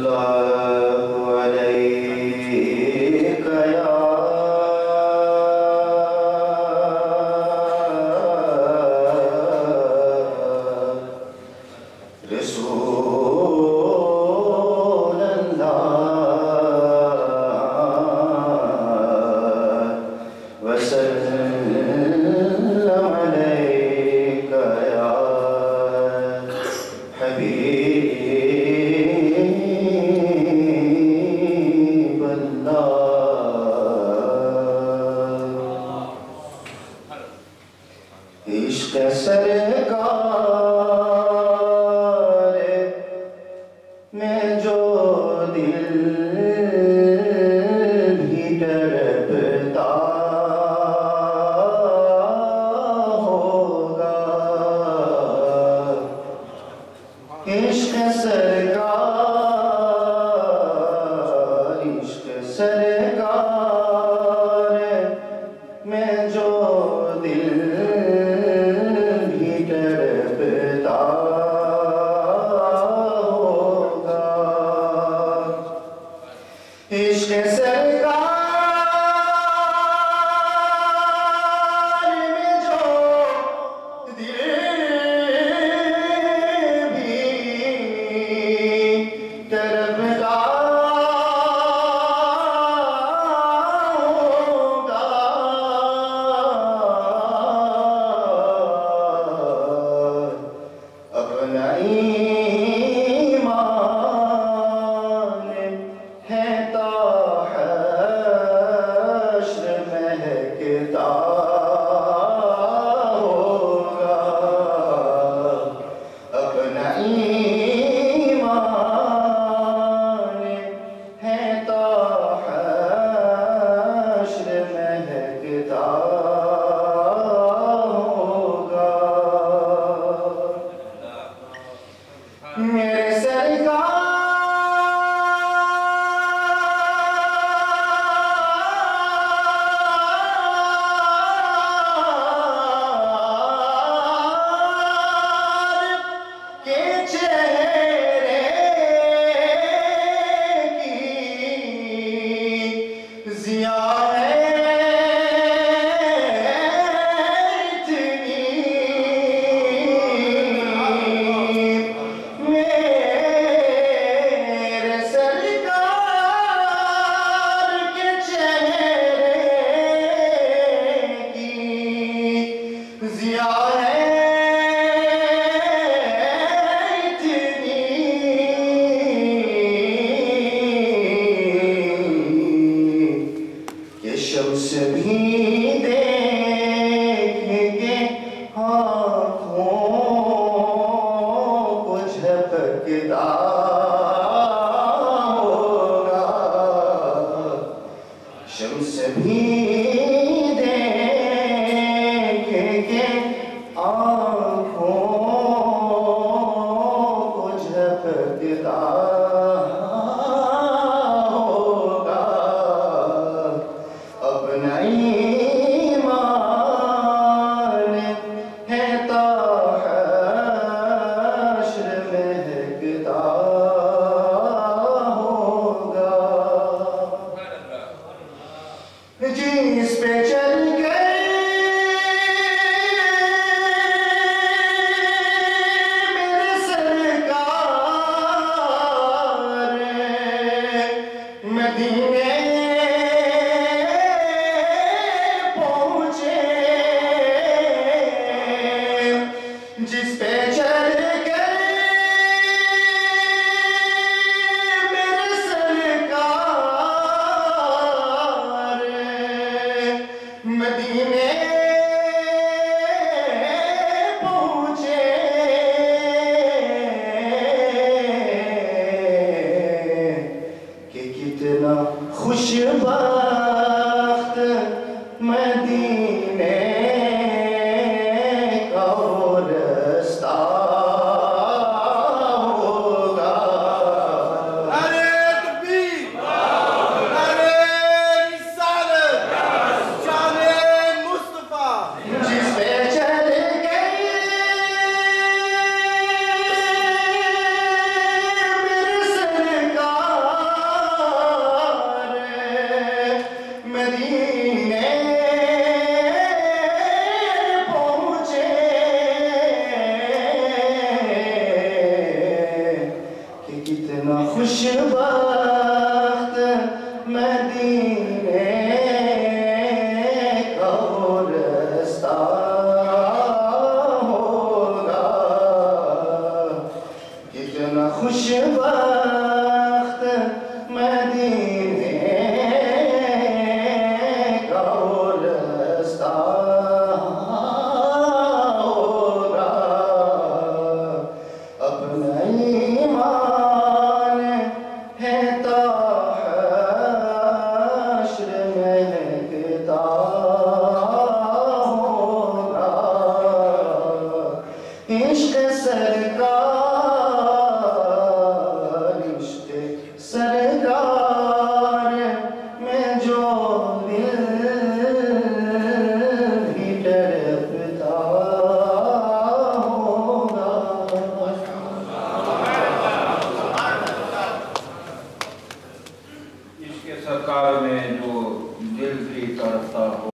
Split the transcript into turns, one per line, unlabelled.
الله عشق سر Dizzy جس پہ چل گئے میرے سرکار مدینے پہنچے کہ کتنا خوش بار